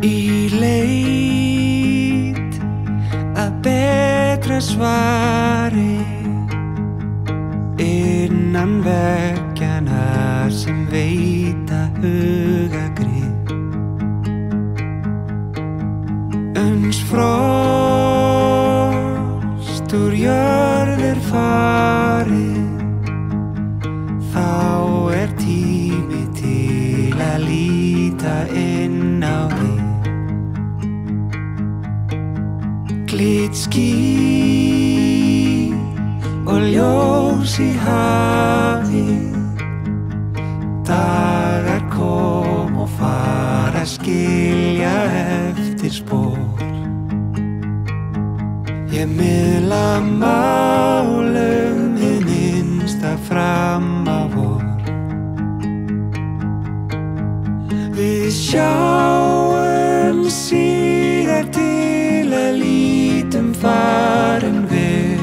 Í leit að betra svari innan veggjana sem veita hugagrið uns frost úr jörðir farið þá er tími til að líta inn glitský og ljós í hafi. Dagar kom og fara skilja eftir spór ég miðla málum hið minnsta fram á vor. Við sjáum lítum farin við.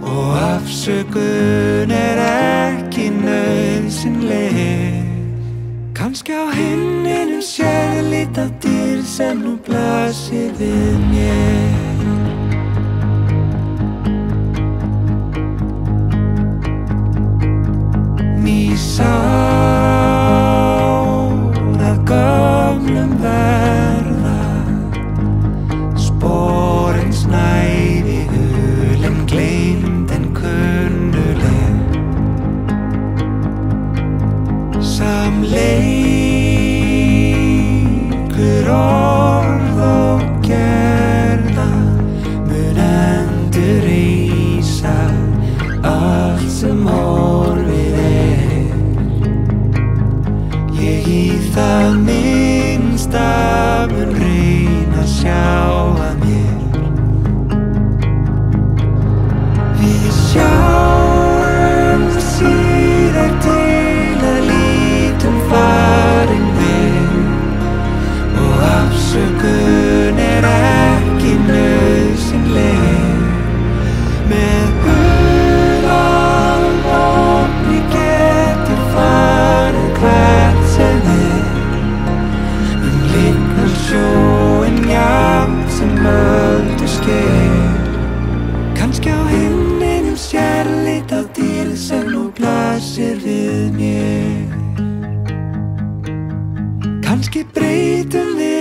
Og afsökun er ekki nöðsynleg Kanski á hinninum sér lítið dýr sem nú blasir við mér I'm late.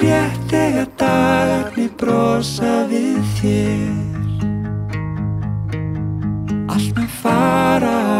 Rétt þegar dagarnir brosa við þér. Allt með fara